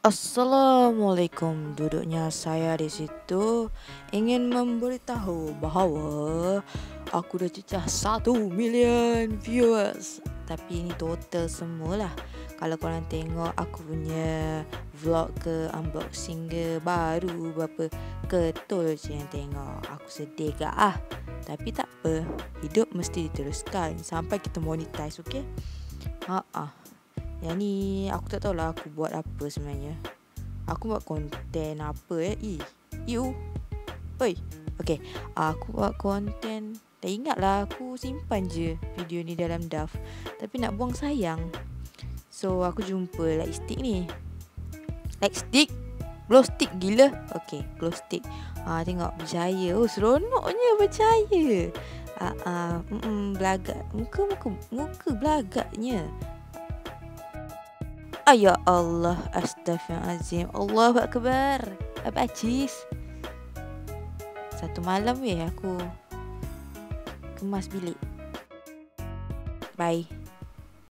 Assalamualaikum. Duduknya saya di situ ingin memberitahu bahawa aku dah cecah 1 million viewers. Tapi ini total semualah. Kalau korang tengok aku punya vlog ke unboxing ke baru berapa ketul je yang tengok. Aku sedih ke ah. Tapi tak apa. Hidup mesti diteruskan sampai kita monetize, okey? Ha ah. Yang ni aku tak tahulah aku buat apa sebenarnya. Aku buat konten apa eh? I. You. Oi. Okay. Aku buat konten. Tak ingatlah aku simpan je video ni dalam draft. Tapi nak buang sayang. So aku jumpa light stick ni. Light stick. Glow stick gila. Okay. Glow stick. Ah tengok berjaya. Oh seronoknya berjaya. Ah, ah, mm, mm, belagak. Muka muka muka belagaknya. Ah, ya Allah, astagfirullahaladzim. Allahu Akbar. Apa ajis? Satu malam weh aku kemas bilik. Bye.